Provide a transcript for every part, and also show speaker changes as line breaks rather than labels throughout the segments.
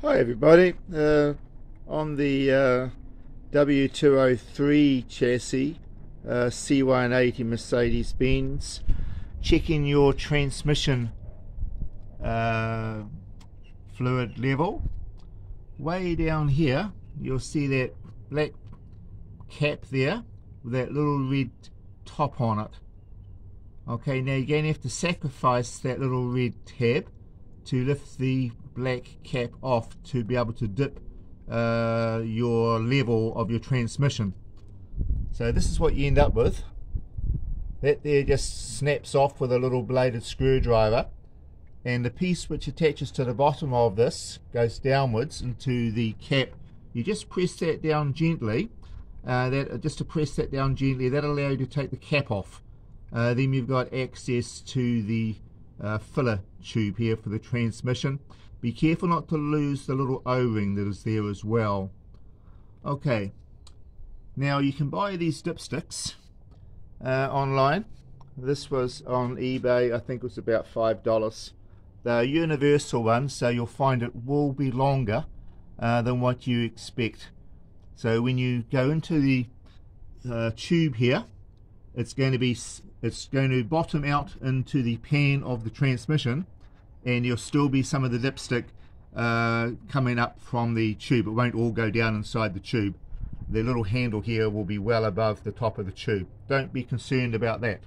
Hi everybody, uh, on the uh, W203 chassis uh, C180 Mercedes-Benz checking your transmission uh, fluid level. Way down here you'll see that black cap there with that little red top on it. Okay now you're going to have to sacrifice that little red tab to lift the black cap off to be able to dip uh, your level of your transmission. So this is what you end up with. That there just snaps off with a little bladed screwdriver and the piece which attaches to the bottom of this goes downwards into the cap. You just press that down gently, uh, that just to press that down gently, that allow you to take the cap off. Uh, then you've got access to the uh, filler tube here for the transmission. Be careful not to lose the little O-ring that is there as well. Okay, now you can buy these dipsticks uh, online. This was on eBay, I think it was about $5. They're universal ones, so you'll find it will be longer uh, than what you expect. So when you go into the uh, tube here, it's going to be it's going to bottom out into the pan of the transmission and you'll still be some of the dipstick uh, coming up from the tube. It won't all go down inside the tube. The little handle here will be well above the top of the tube. Don't be concerned about that.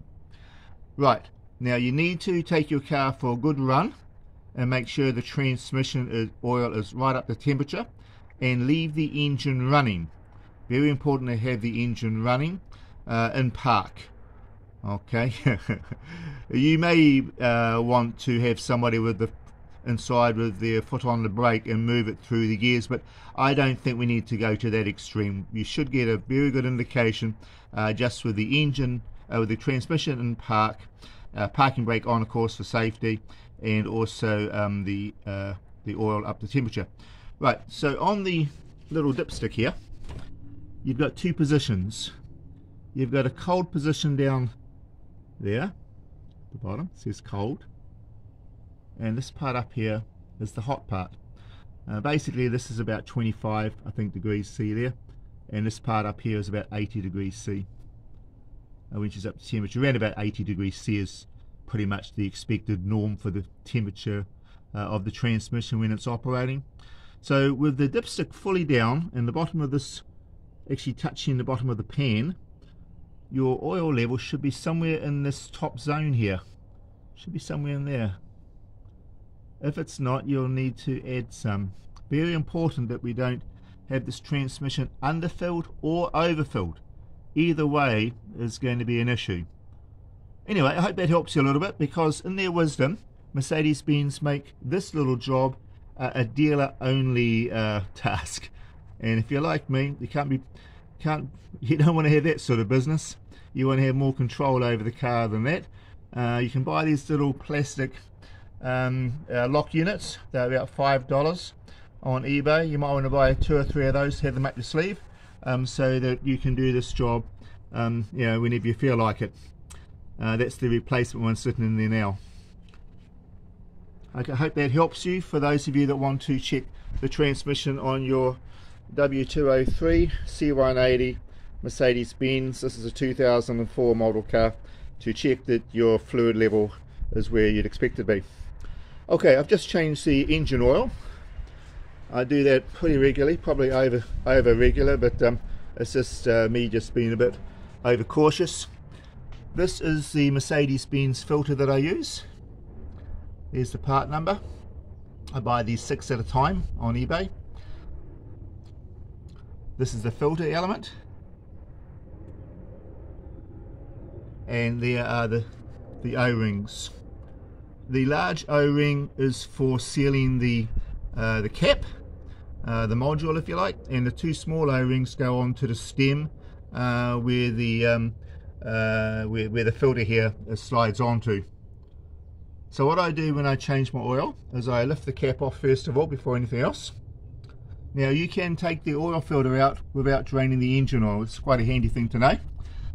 Right, now you need to take your car for a good run and make sure the transmission is, oil is right up to temperature and leave the engine running. Very important to have the engine running uh, in park okay. You may uh, want to have somebody with the inside with their foot on the brake and move it through the gears but I don't think we need to go to that extreme. You should get a very good indication uh, just with the engine uh, with the transmission in park uh, parking brake on of course for safety and also um, the uh, the oil up to temperature. Right so on the little dipstick here you've got two positions. You've got a cold position down there the bottom says cold. And this part up here is the hot part. Uh, basically this is about 25 I think degrees C there and this part up here is about 80 degrees C uh, which is up to temperature. Around about 80 degrees C is pretty much the expected norm for the temperature uh, of the transmission when it's operating. So with the dipstick fully down and the bottom of this actually touching the bottom of the pan your oil level should be somewhere in this top zone here. Should be somewhere in there. If it's not you'll need to add some. Very important that we don't have this transmission underfilled or overfilled. Either way is going to be an issue. Anyway I hope that helps you a little bit because in their wisdom Mercedes-Benz make this little job uh, a dealer only uh, task. And if you're like me you can't be can't you don't want to have that sort of business you want to have more control over the car than that. Uh, you can buy these little plastic um, uh, lock units. They're about five dollars on eBay. You might want to buy two or three of those, have them up your sleeve, um, so that you can do this job, um, you know, whenever you feel like it. Uh, that's the replacement one sitting in there now. I hope that helps you. For those of you that want to check the transmission on your W203 C180 Mercedes-Benz. This is a 2004 model car to check that your fluid level is where you'd expect it to be. Okay, I've just changed the engine oil. I do that pretty regularly, probably over over regular, but um, it's just uh, me just being a bit over cautious. This is the Mercedes-Benz filter that I use. There's the part number. I buy these six at a time on eBay. This is the filter element. And there are the, the O-rings. The large O-ring is for sealing the, uh, the cap, uh, the module if you like, and the two small O-rings go on to the stem uh, where the um, uh, where, where the filter here slides onto. So what I do when I change my oil is I lift the cap off first of all before anything else. Now you can take the oil filter out without draining the engine oil. It's quite a handy thing to know.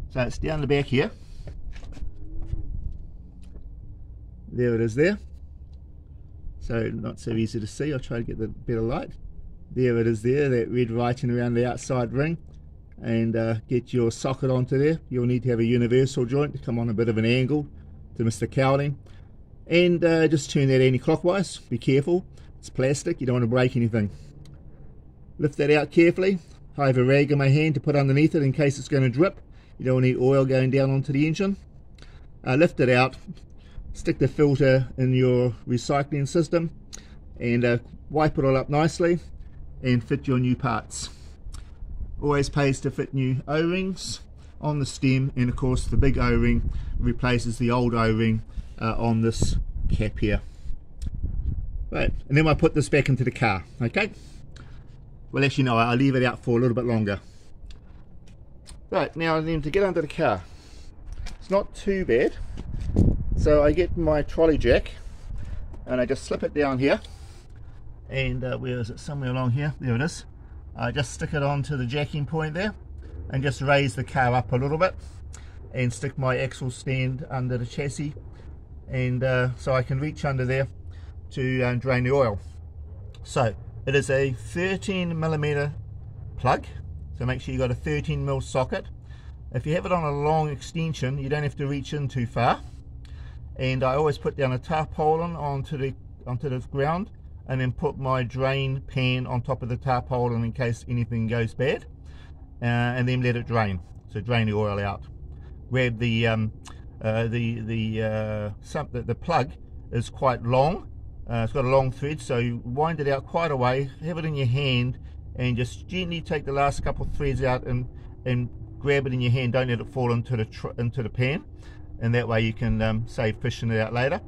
So it's down the back here. There it is there so not so easy to see. I'll try to get the better light. There it is there, that red writing around the outside ring. And uh, get your socket onto there. You'll need to have a universal joint to come on a bit of an angle to Mr. Cowling. And uh, just turn that anti-clockwise. Be careful. It's plastic. You don't want to break anything. Lift that out carefully. I have a rag in my hand to put underneath it in case it's going to drip. You don't need oil going down onto the engine. Uh, lift it out, stick the filter in your recycling system and uh, wipe it all up nicely and fit your new parts. Always pays to fit new O-rings on the stem and of course the big O-ring replaces the old O-ring uh, on this cap here. Right, and then I put this back into the car, okay? Well actually no, I'll leave it out for a little bit longer. Right, now then to get under the car. It's not too bad. So I get my trolley jack and I just slip it down here. And uh, where is it? Somewhere along here. There it is. I just stick it onto the jacking point there and just raise the car up a little bit and stick my axle stand under the chassis and uh, so I can reach under there to uh, drain the oil. So it is a 13 millimeter plug so make sure you got a 13 mil socket if you have it on a long extension you don't have to reach in too far and I always put down a tarpaulin onto the onto the ground and then put my drain pan on top of the tarpaulin in case anything goes bad uh, and then let it drain. So drain the oil out. Grab the um, uh, the the, uh, some, the, the plug is quite long. Uh, it's got a long thread so you wind it out quite a way have it in your hand and just gently take the last couple of threads out and and grab it in your hand. Don't let it fall into the into the pan and that way you can um, save fishing it out later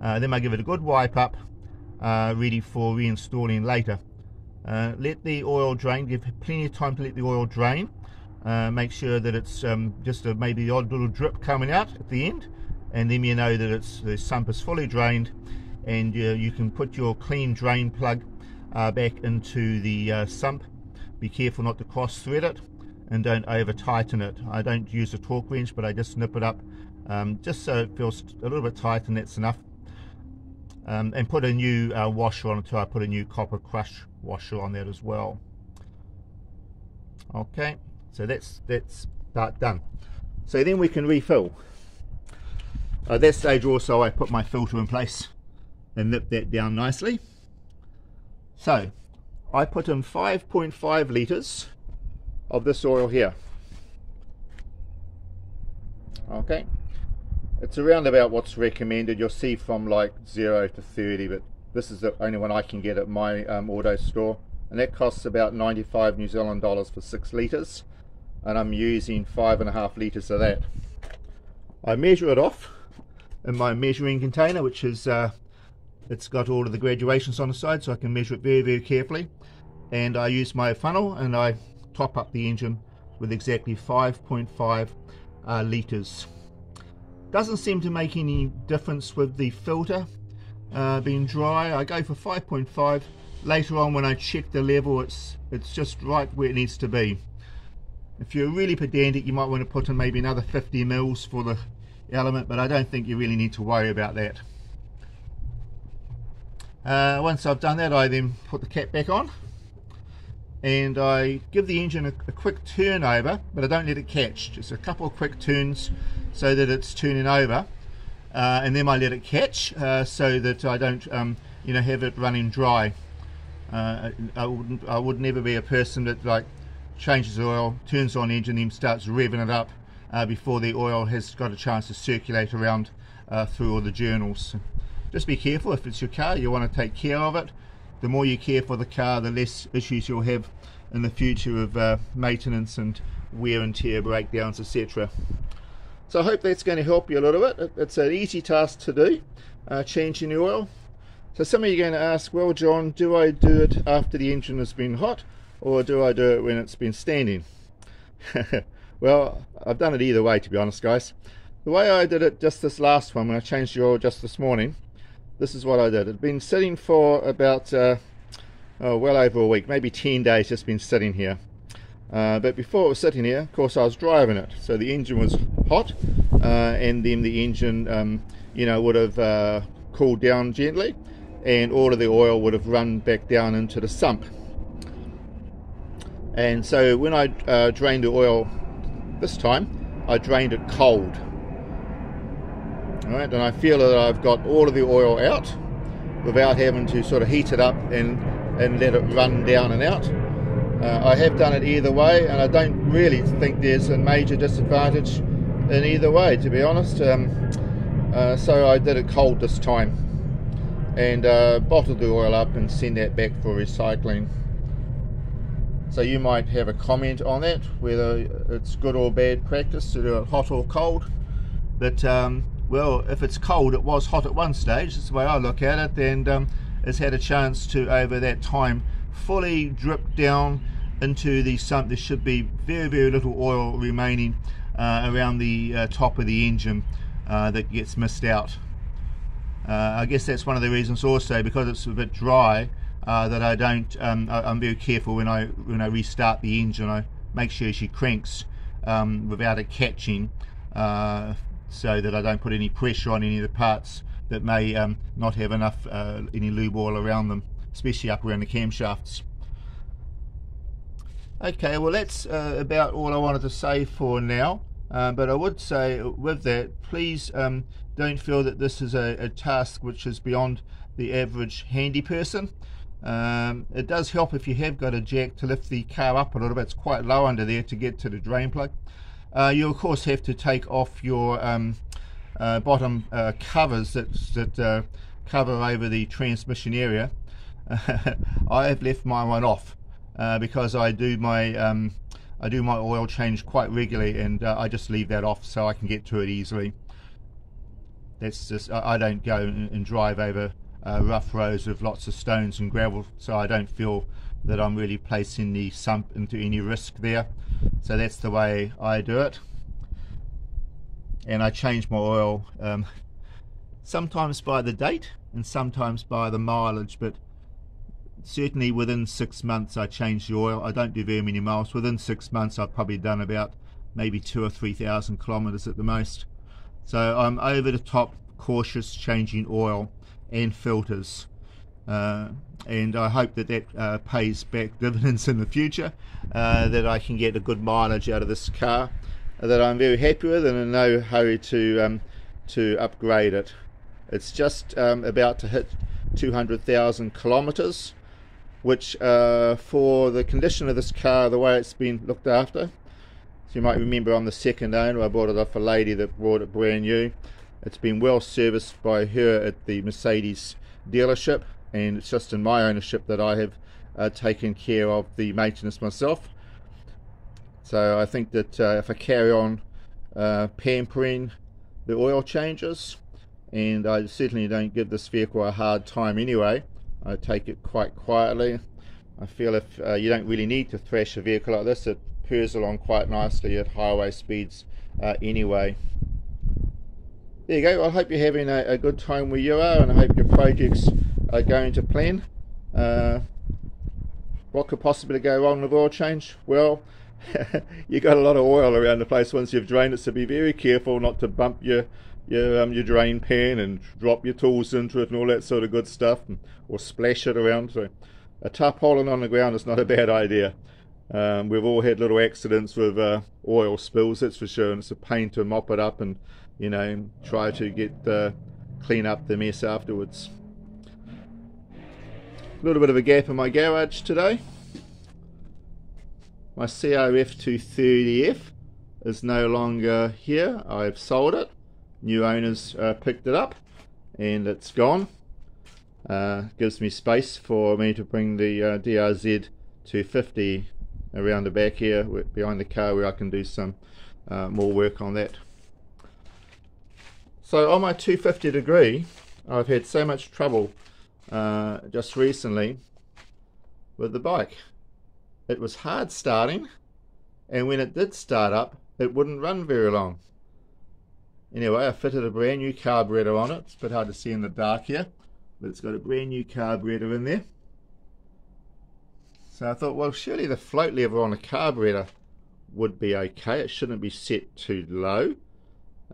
uh, then I give it a good wipe up uh, ready for reinstalling later uh, let the oil drain give plenty of time to let the oil drain uh, make sure that it's um, just a, maybe the odd little drip coming out at the end and then you know that it's the sump is fully drained and uh, you can put your clean drain plug uh, back into the sump. Be careful not to cross thread it and don't over tighten it. I don't use a torque wrench but I just nip it up um, just so it feels a little bit tight and that's enough. Um, and put a new uh, washer on it too. I put a new copper crush washer on that as well. Okay, so that's that's part done. So then we can refill. At that stage also I put my filter in place and nip that down nicely. So I put in 5.5 litres of this oil here. Okay, it's around about what's recommended. You'll see from like 0 to 30, but this is the only one I can get at my um, auto store. And that costs about 95 New Zealand dollars for 6 litres. And I'm using 5.5 litres of that. I measure it off in my measuring container, which is uh, it's got all of the graduations on the side so I can measure it very very carefully and I use my funnel and I top up the engine with exactly 5.5 uh, litres doesn't seem to make any difference with the filter uh, being dry. I go for 5.5 later on when I check the level it's it's just right where it needs to be. If you're really pedantic you might want to put in maybe another 50 mils for the element but I don't think you really need to worry about that. Uh, once I've done that I then put the cap back on and I give the engine a, a, quick turn over but I don't let it catch. Just a couple of quick turns so that it's turning over. Uh, and then I let it catch uh, so that I don't um, you know have it running dry. Uh, I, wouldn't, I would never be a person that like changes oil turns on engine and then starts revving it up uh, before the oil has got a chance to circulate around uh, through all the journals. Just be careful. If it's your car you want to take care of it. The more you care for the car the less issues you'll have in the future of uh, maintenance and wear and tear breakdowns etc so I hope that's going to help you a little bit it's an easy task to do uh, changing the oil so some of you are going to ask well Jon do I do it after the engine has been hot or do I do it when it's been standing well I've done it either way to be honest guys the way I did it just this last one when I changed the oil just this morning this is what I did. It had been sitting for about uh, oh, well over a week, maybe 10 days just been sitting here. Uh, but before it was sitting here, of course, I was driving it. So the engine was hot, uh, and then the engine, um, you know, would have uh, cooled down gently. and all of the oil would have run back down into the sump. And so when I uh, drained the oil this time, I drained it cold. All right, and I feel that I've got all of the oil out without having to sort of heat it up and, and let it run down and out. Uh, I have done it either way, and I don't really think there's a major disadvantage in either way, to be honest. Um, uh, so I did it cold this time and uh, bottled the oil up and send that back for recycling. So you might have a comment on that, whether it's good or bad practice to do it hot or cold. But um, well, if it's cold, it was hot at one stage. That's the way I look at it, and um, it's had a chance to, over that time, fully drip down into the sump. There should be very, very little oil remaining around the uh, top of the engine uh, that gets missed out. Uh, I guess that's one of the reasons also because it's a bit dry uh, that I don't. Um, I, am very careful when I when I restart the engine. I make sure she cranks um, without it catching, uh, so that I don't put any pressure on any of the parts that may um, not have enough uh, any lube oil around them, especially up around the camshafts. Okay, well that's uh, about all I wanted to say for now. Um, but I would say with that, please um, don't feel that this is a, a, task which is beyond the average handy person. Um, it does help if you have got a jack to lift the car up a little bit. It's quite low under there to get to the drain plug. Uh, you of course have to take off your um, uh, bottom uh, covers that, that uh, cover over the transmission area. I have left my one off uh, because I do my um, I do my oil change quite regularly and uh, I just leave that off so I can get to it easily. That's just I, don't go and, and drive over uh, rough roads with lots of stones and gravel so I don't feel that I'm really placing the sump into any risk there so that's the way I do it and I change my oil um, sometimes by the date and sometimes by the mileage but certainly within six months I change the oil I don't do very many miles within six months I've probably done about maybe two or three thousand kilometers at the most so I'm over the top cautious changing oil and filters. Uh, and I hope that that uh, pays back dividends in the future, uh, that I can get a good mileage out of this car that I'm very happy with and in no hurry to, um, to upgrade it. It's just um, about to hit 200,000 kilometers, which uh, for the condition of this car, the way it's been looked after, so you might remember I'm the second owner, I bought it off a lady that bought it brand new it's been well serviced by her at the Mercedes dealership, and it's just in my ownership that I have uh, taken care of the maintenance myself. So I think that uh, if I carry on uh, pampering the oil changes, and I certainly don't give this vehicle a hard time anyway, I take it quite quietly. I feel if uh, you don't really need to thrash a vehicle like this, it purrs along quite nicely at highway speeds uh, anyway there you go. I hope you're having a, a, good time where you are, and I hope your projects are going to plan. Uh, what could possibly go wrong with oil change? Well, you got a lot of oil around the place once you've drained it, so be very careful not to bump your your um, your drain pan and drop your tools into it and all that sort of good stuff, or splash it around. So, a tarpaulin on the ground is not a bad idea. Um, we've all had little accidents with uh, oil spills, that's for sure, and it's a pain to mop it up and you know, try to get the clean up the mess afterwards. A little bit of a gap in my garage today. My CRF 230F is no longer here. I've sold it. New owners uh, picked it up and it's gone. Uh, gives me space for me to bring the uh, DRZ 250 around the back here behind the car where I can do some uh, more work on that. So on my 250 degree, I've had so much trouble uh, just recently with the bike. It was hard starting, and when it did start up, it wouldn't run very long. Anyway, I fitted a brand new carburetor on it. It's a bit hard to see in the dark here, but it's got a brand new carburetor in there. So I thought, well, surely the float lever on a carburetor would be okay. It shouldn't be set too low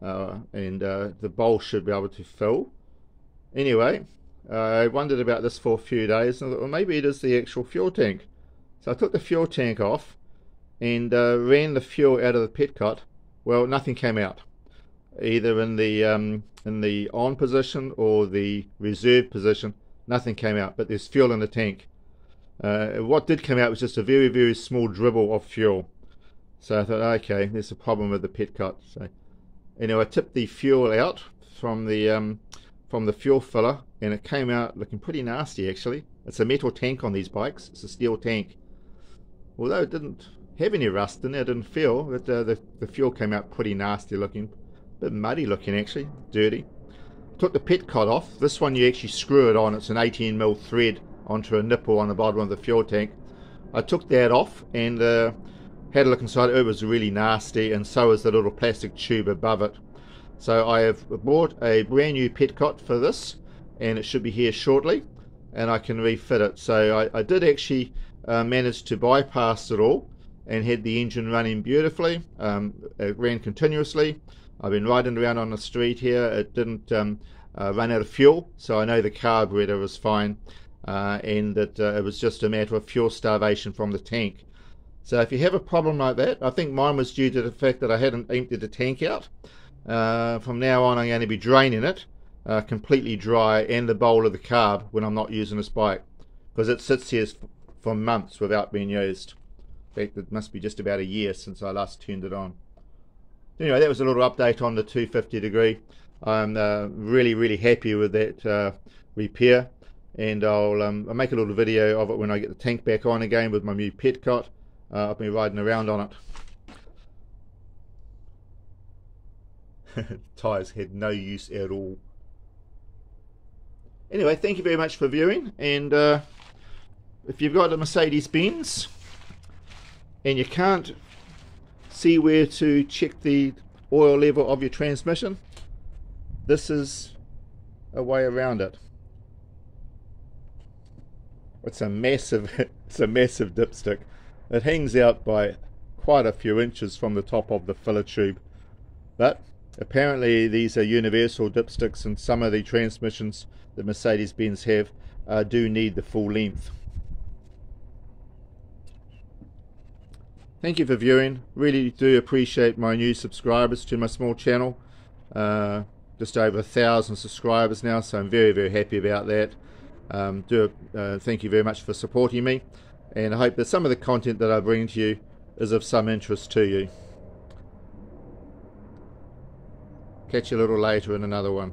uh, and uh, the bowl should be able to fill. Anyway, I wondered about this for a few days and I thought, well, maybe it is the actual fuel tank. So I took the fuel tank off and uh, ran the fuel out of the petcock. Well, nothing came out, either in the um, in the on position or the reserve position. Nothing came out, but there's fuel in the tank. Uh, what did come out was just a very very small dribble of fuel. So I thought, okay, there's a problem with the petcock. So anyway, I tipped the fuel out from the um, from the fuel filler and it came out looking pretty nasty actually. It's a metal tank on these bikes. It's a steel tank. Although it didn't have any rust in it, I didn't feel that uh, the, the fuel came out pretty nasty looking. Bit muddy looking actually, dirty. Took the petcock off. This one you actually screw it on. It's an 18mm thread onto a nipple on the bottom of the fuel tank. I took that off and uh, had a look inside. It was really nasty and so is the little plastic tube above it. So I have bought a brand new petcock for this and it should be here shortly and I can refit it. So I, I did actually uh, manage to bypass it all and had the engine running beautifully. Um, it ran continuously. I've been riding around on the street here. It didn't um, uh, run out of fuel, so I know the carburetor was fine uh, and that uh, it was just a matter of fuel starvation from the tank. So if you have a problem like that, I think mine was due to the fact that I hadn't emptied the tank out. Uh, from now on, I'm going to be draining it uh, completely dry and the bowl of the carb when I'm not using this bike because it sits here for months without being used. In fact, it must be just about a year since I last turned it on. Anyway, that was a little update on the 250 degree. I'm uh, really, really happy with that uh, repair and I'll, um, I'll, make a little video of it when I get the tank back on again with my new petcock. Uh, I've been riding around on it. Tyres had no use at all. Anyway, thank you very much for viewing. And uh, if you've got a Mercedes-Benz and you can't see where to check the oil level of your transmission, this is a way around it. It's a massive, it's a massive dipstick. It hangs out by quite a few inches from the top of the filler tube. But apparently these are universal dipsticks and some of the transmissions that Mercedes-Benz have uh, do need the full length. Thank you for viewing. Really do appreciate my new subscribers to my small channel. Uh, just over a thousand subscribers now, so I'm very, very happy about that. Um, do uh, thank you very much for supporting me, and I hope that some of the content that I bring to you is of some interest to you. Catch you a little later in another one.